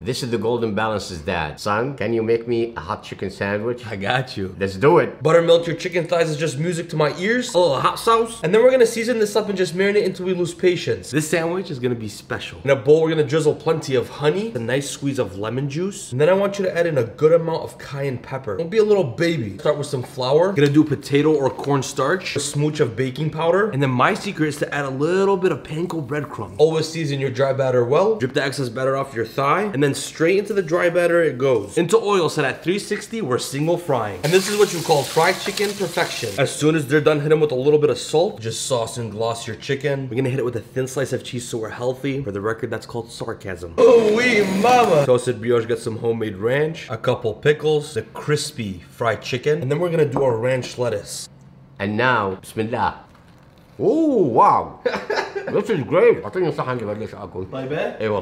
This is the Golden Balance's dad. Son, can you make me a hot chicken sandwich? I got you. Let's do it. Buttermilk your chicken thighs is just music to my ears. A little hot sauce. And then we're gonna season this up and just marinate until we lose patience. This sandwich is gonna be special. In a bowl, we're gonna drizzle plenty of honey, a nice squeeze of lemon juice. And then I want you to add in a good amount of cayenne pepper. Don't be a little baby. Start with some flour. Gonna do potato or cornstarch, a smooch of baking powder. And then my secret is to add a little bit of panko breadcrumbs. Always season your dry batter well. Drip the excess batter off your thigh. And then straight into the dry batter it goes. Into oil set at 360, we're single frying. And this is what you call fried chicken perfection. As soon as they're done, hit them with a little bit of salt. Just sauce and gloss your chicken. We're gonna hit it with a thin slice of cheese so we're healthy. For the record, that's called sarcasm. Oh, we mama! Toasted brioche, got some homemade ranch, a couple pickles, the crispy fried chicken, and then we're gonna do our ranch lettuce. And now, Bismillah. Oh, wow. this is great. أعطيني صحن جبال ليش آكل. My bad? إي والله.